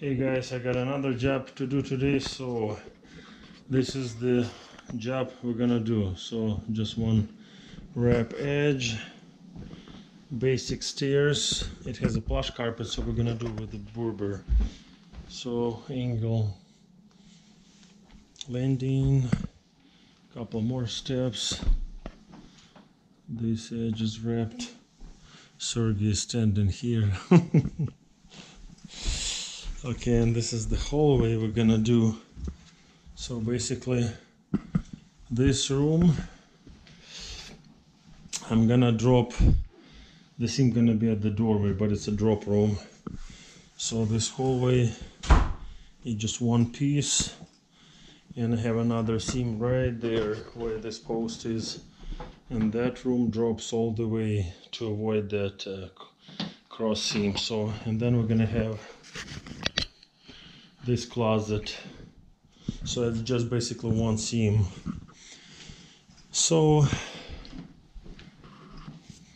Hey guys, I got another job to do today, so this is the job we're gonna do. So just one wrap edge, basic stairs. It has a plush carpet, so we're gonna do with the Berber. So angle landing, couple more steps. This edge is wrapped. Sergey is standing here. okay and this is the hallway we're gonna do. So basically this room I'm gonna drop this thing gonna be at the doorway but it's a drop room. So this hallway is just one piece and I have another seam right there where this post is. And that room drops all the way to avoid that uh, cross seam. So and then we're gonna have this closet. So it's just basically one seam. So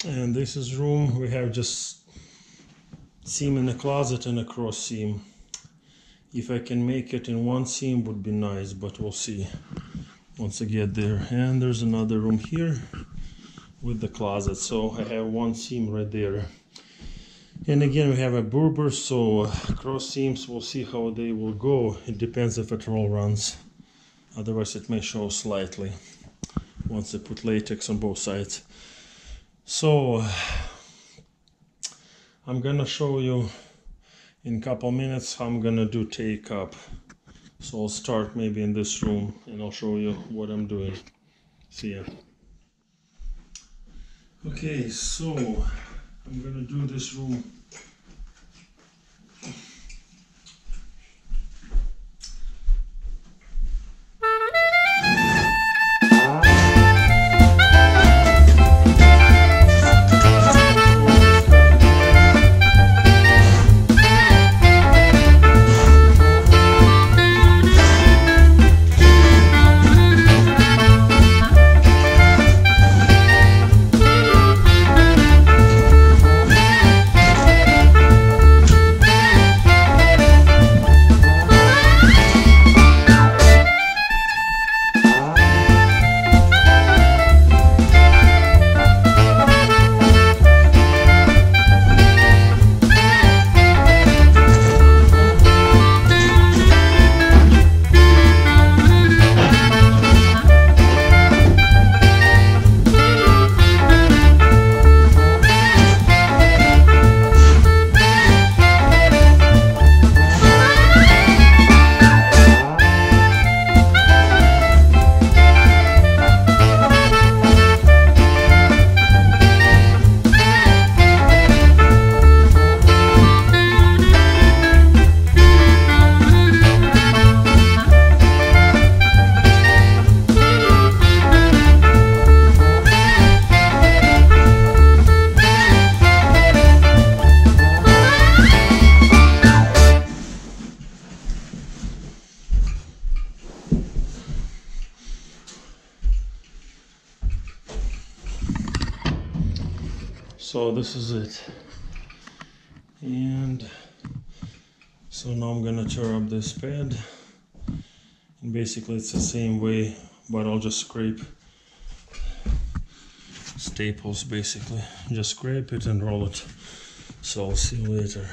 and this is room. We have just seam in the closet and a cross seam. If I can make it in one seam would be nice but we'll see. Once I get there. And there's another room here with the closet. So I have one seam right there and again we have a Berber so cross seams we'll see how they will go. It depends if it roll runs. Otherwise it may show slightly once I put latex on both sides. So I'm gonna show you in a couple minutes how I'm gonna do take up so I'll start maybe in this room and I'll show you what I'm doing. See ya. Okay so I'm gonna do this room so this is it. And so now I'm gonna tear up this pad. And basically it's the same way but I'll just scrape staples basically. Just scrape it and roll it. So I'll see you later